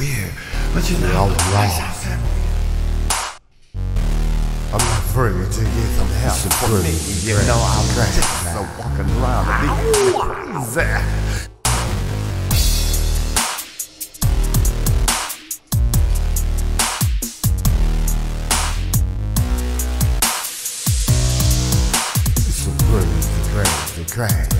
weird, but you know, All my right. sound kinda I'm not afraid to get some help for me. You know, I'm just uh, walking around a bit crazy. It's so crazy, crazy, crazy.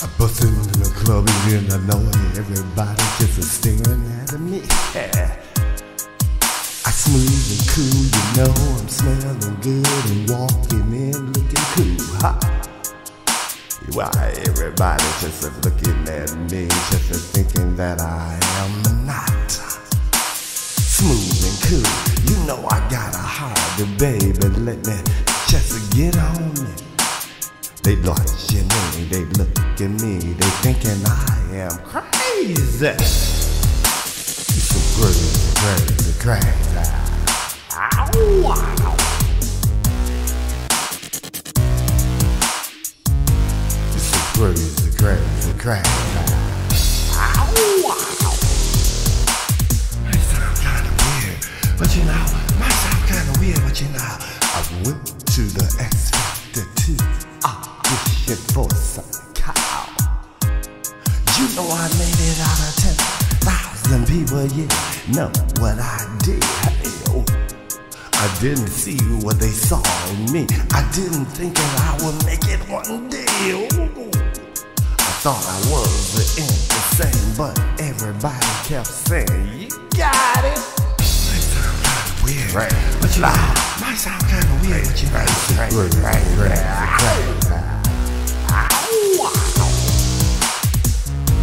I bust into the club and then I know everybody just is staring at me. Yeah. I smooth and cool, you know I'm smelling good and walking in looking cool. Ha! Why everybody just is looking at me, just is thinking that I am not smooth and cool. You know I got a heart, baby. Let me just get on it. They watching me, they look at me, they thinking I am crazy. You so crazy, crazy, crazy. You so crazy, crazy, crazy. Might sound kinda weird, but you know, might sound kinda weird, but you know, I went to the X Factor 2 audition for some cow. You know I made it out of 10,000 people, yeah. Know what I did? I didn't see what they saw in me. I didn't think that I would make it one day. I thought I was the insane, but everybody kept saying, You got it. weird, Right. But you know, might sound kinda weird, but you know, Crazy, crazy, crazy, crazy.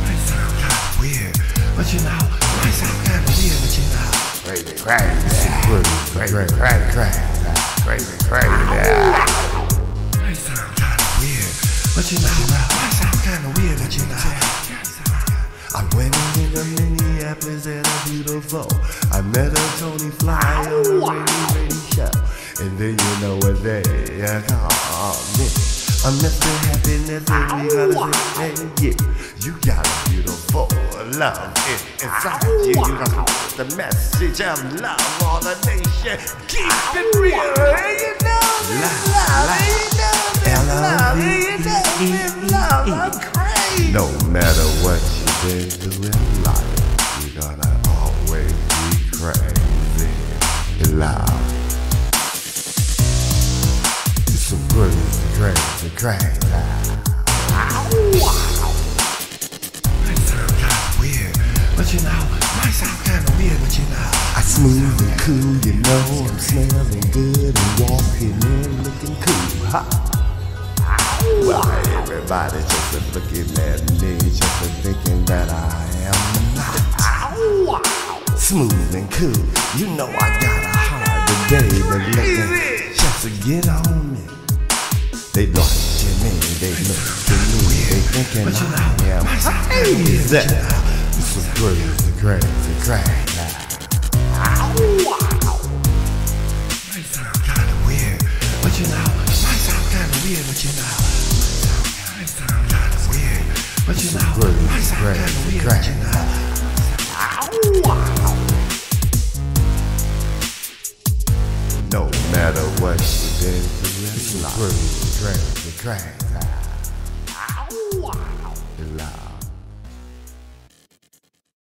might sound kinda weird, but you know, might sound kinda weird, but you know. Crazy, crazy, crazy, crazy, crazy, crazy, crazy. Might sound kinda weird, but you know, might sound kinda weird, but you know. I went into Minneapolis at a beautiful. I met a Tony Fly on a rainy, rainy show. And then you know what they call me. I'm Mr. Happiness and we gotta hey, yeah. You got a beautiful love in- inside you. You got the message of love on the nation. Keep it real, hey, you know this love, hey, you know this love, hey, you know this love. I'm crazy. No matter what you've been love. It's so crazy, crazy, crazy. Might sound kinda weird, but you know, might sound kinda weird, but you know. I smooth and cool, you know I'm smelling good and walking in looking cool. Ha! Why everybody just a looking at me, just a thinking that I am not smooth and cool. You know I got a heart today, but looking just to get on me. They watching me, they look at me, they thinking But you I am might sound kinda weird, crazy. but you know. This is crazy, crazy, crazy. Might sound kinda weird, but you know, might sound kinda weird, but you know. Might sound kinda weird, but you know, might sound kinda weird, but you know. love. Through, through the drain. Love.